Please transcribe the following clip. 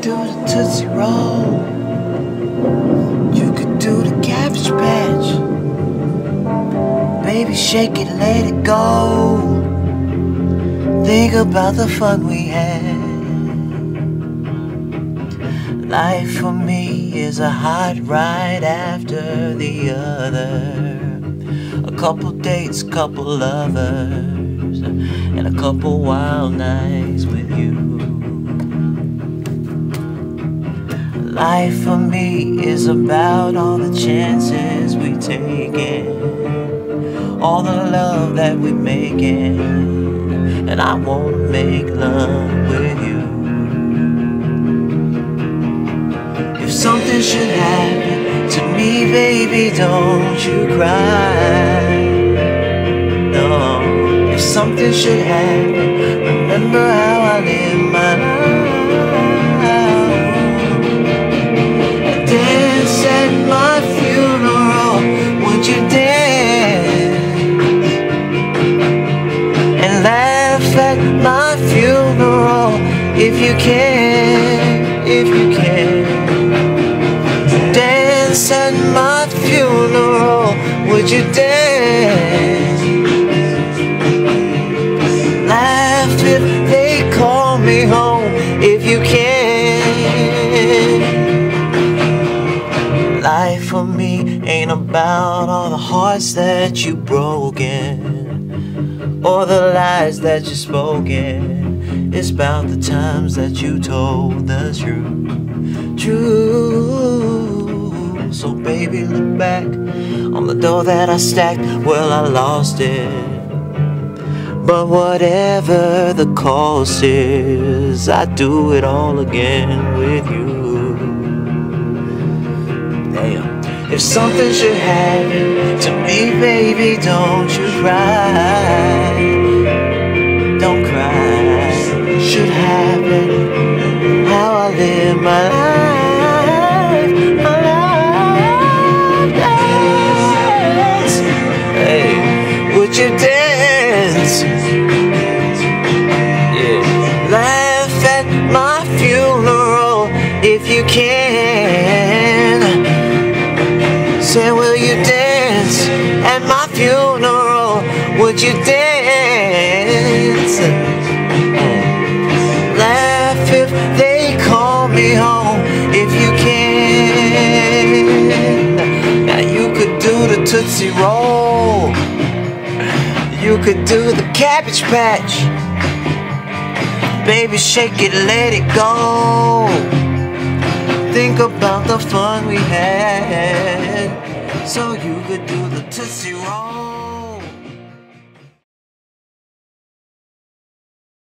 do the Tootsie Roll. You could do the Cabbage Patch. Baby, shake it, let it go. Think about the fun we had. Life for me is a hot ride after the other. A couple dates, couple lovers, and a couple wild nights with you. Life for me is about all the chances we taking, all the love that we making, and I wanna make love with you. If something should happen to me, baby, don't you cry. No, if something should happen, remember if you can, if you can. Dance at my funeral, would you dance? Laugh if they call me home, if you can. Life for me ain't about all the hearts that you broken or the lies that you spoken. It's about the times that you told the truth. True. So baby, look back on the door that I stacked. Well, I lost it. But whatever the cost is, I do it all again with you. Damn. If something should happen to me, baby, don't you cry. Say, will you dance at my funeral? Would you dance? Tootsie Roll. You could do the Cabbage Patch. Baby, shake it, let it go. Think about the fun we had. So you could do the Tootsie Roll.